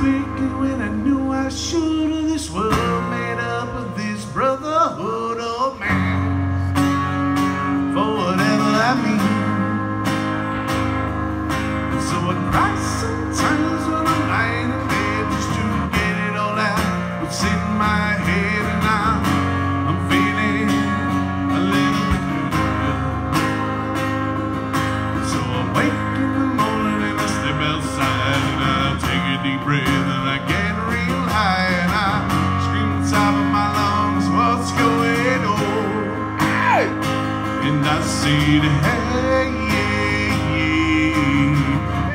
seek deep breath and I get real high and I scream the top of my lungs, what's going on? Hey! And I said, hey, yeah,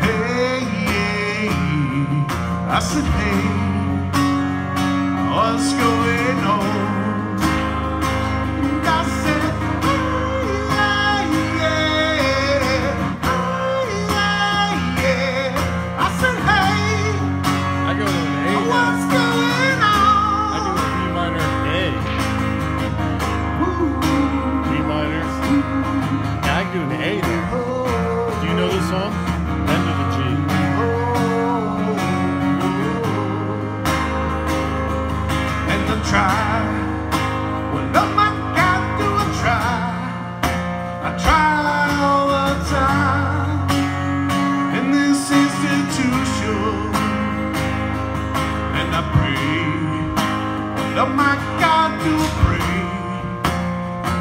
hey, yeah. I said, hey, what's going on? And I try. Oh my God, do I try? I try all the time in this institution, and I pray. Well, oh my God, do I pray?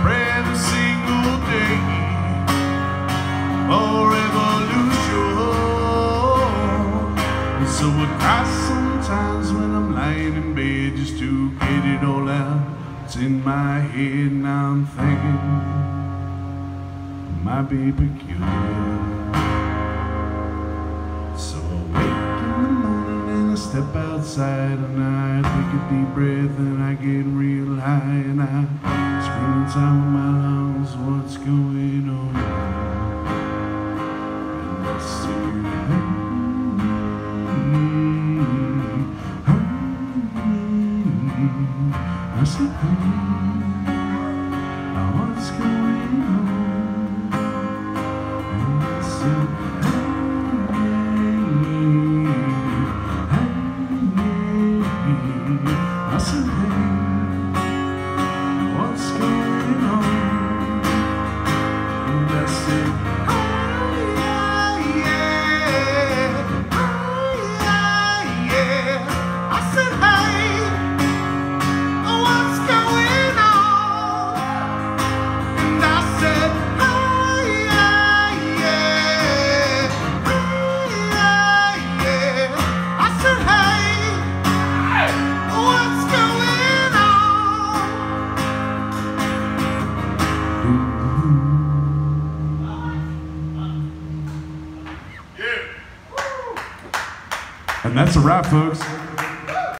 Pray every single day for so I cry sometimes when I'm lying in bed just to get it all out. It's in my head and I'm thinking might be peculiar. So I wake in the morning and I step outside and I take a deep breath and I get real high and I scream inside my lungs, what's going what's going on? And that's a wrap, folks.